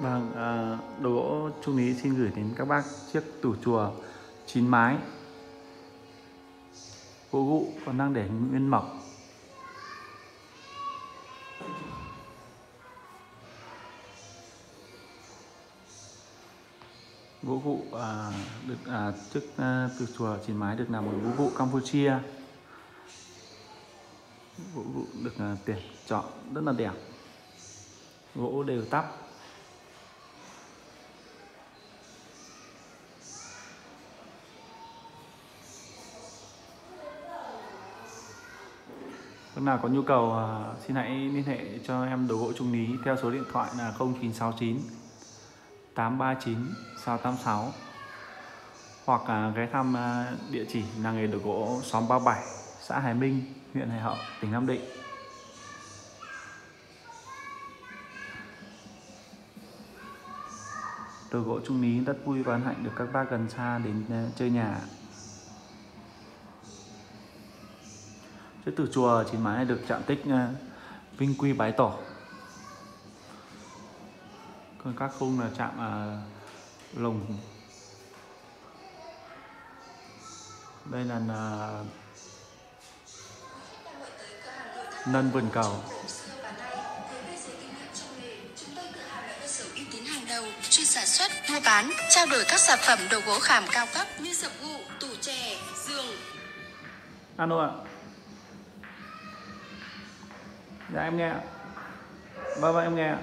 Vâng, à, đồ gỗ Trung Lý xin gửi đến các bác chiếc tủ chùa chín mái. Gỗ gụ còn đang để nguyên mộc. Gỗ gụ à, được à, chiếc à, tủ chùa chín mái được làm ở gỗ gụ Campuchia. Gỗ gụ được à, tuyển chọn rất là đẹp. Gỗ đều tắp. Lúc nào có nhu cầu à, xin hãy liên hệ cho em đồ gỗ Trung Lý theo số điện thoại là 0969 839 686 hoặc à, ghé thăm à, địa chỉ làng nghề đồ gỗ xóm 37 xã Hải Minh, huyện Hải Hậu, tỉnh Nam Định. Đồ gỗ Trung Lý rất vui và hạnh được các bác gần xa đến chơi nhà. Thế từ chùa Chín Mái này được chạm tích ờ, Vinh Quy Bái Tổ Còn các khung là chạm uh, lồng Đây là uh, nân vườn cầu chuyên sản xuất, mua bán, trao đổi các sản phẩm đồ gỗ khảm cao cấp như sập gụ, tủ chè, giường. Alo ạ. Dạ em nghe vâng vâng em nghe